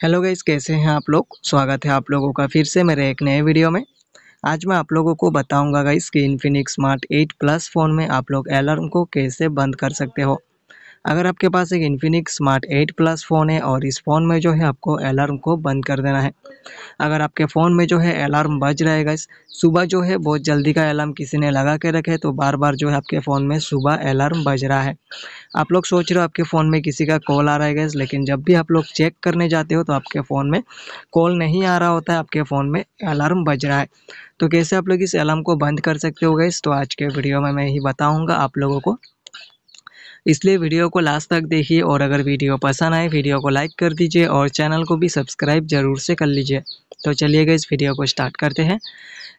Hello guys कैसे हैं आप लोग? स्वागत है आप लोगों का फिर से मेरे एक नए वीडियो में। आज मैं आप लोगों को बताऊँगा गाइस कि इन्फिनिक्स स्मार्ट 8 प्लस फ़ोन में आप लोग अलार्म को कैसे बंद कर सकते हो। अगर आपके पास एक इन्फिनिक्स स्मार्ट 8 प्लस फ़ोन है और इस फ़ोन में जो है आपको अलार्म को बंद कर देना है। अगर आपके फ़ोन में जो है अलार्म बज रहा है सुबह जो है बहुत जल्दी का अलार्म किसी ने लगा के रखे तो बार बार जो है आपके फ़ोन में सुबह अलार्म बज रहा है। आप लोग सोच रहे हो आपके फ़ोन में किसी का कॉल आ रहा है गैस लेकिन जब भी आप लोग चेक करने जाते हो तो आपके फ़ोन में कॉल नहीं आ रहा होता है, आपके फ़ोन में अलार्म बज रहा है। तो कैसे आप लोग इस अलार्म को बंद कर सकते हो गैस तो आज के वीडियो में मैं ही बताऊँगा आप लोगों को। इसलिए वीडियो को लास्ट तक देखिए और अगर वीडियो पसंद आए, वीडियो को लाइक कर दीजिए और चैनल को भी सब्सक्राइब ज़रूर से कर लीजिए। तो चलिएगा इस वीडियो को स्टार्ट करते हैं।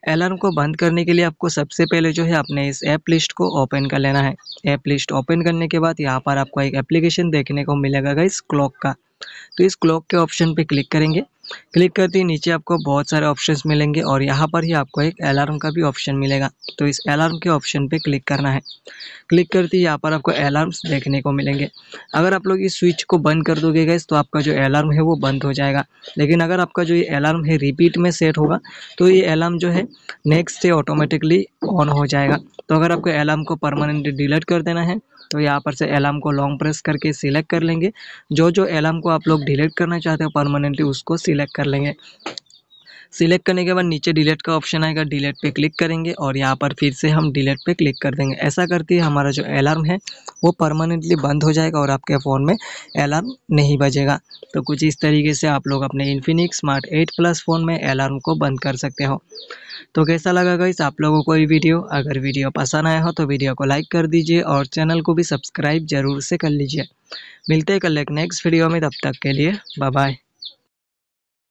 अलार्म को बंद करने के लिए आपको सबसे पहले जो है अपने इस ऐप लिस्ट को ओपन कर लेना है। ऐप लिस्ट ओपन करने के बाद यहाँ पर आपको एक एप्लीकेशन देखने को मिलेगा इस क्लॉक का। तो इस क्लॉक के ऑप्शन पर क्लिक करेंगे। क्लिक करते ही नीचे आपको बहुत सारे ऑप्शंस मिलेंगे और यहाँ पर ही आपको एक अलार्म का भी ऑप्शन मिलेगा। तो इस अलार्म के ऑप्शन पे क्लिक करना है। क्लिक करते ही यहाँ पर आपको अलार्म्स देखने को मिलेंगे। अगर आप लोग इस स्विच को बंद कर दोगे गैस तो आपका जो अलार्म है वो बंद हो जाएगा। लेकिन अगर आपका जो ये अलार्म है रिपीट में सेट होगा तो ये अलार्म जो है नेक्स्ट से ऑटोमेटिकली ऑन हो जाएगा। तो अगर आपको अलार्म को परमानेंटली डिलीट कर देना है तो यहाँ पर से अलार्म को लॉन्ग प्रेस करके सिलेक्ट कर लेंगे। जो जो अलार्म को आप लोग डिलीट करना चाहते हो परमानेंटली उसको सिलेक्ट कर लेंगे। सिलेक्ट करने के बाद नीचे डिलीट का ऑप्शन आएगा डिलीट पे क्लिक करेंगे और यहाँ पर फिर से हम डिलीट पे क्लिक कर देंगे। ऐसा करते ही हमारा जो अलार्म है, वो परमानेंटली बंद हो जाएगा और आपके फ़ोन में अलार्म नहीं बजेगा। तो कुछ इस तरीके से आप लोग अपने इन्फिनिक्स स्मार्ट 8 प्लस फ़ोन में अलार्म को बंद कर सकते हो। तो कैसा लगा गाइस आप लोगों को ये वीडियो अगर वीडियो पसंद आया हो तो वीडियो को लाइक कर दीजिए और चैनल को भी सब्सक्राइब ज़रूर से कर लीजिए। मिलते हैं कल एक नेक्स्ट वीडियो में, तब तक के लिए बाय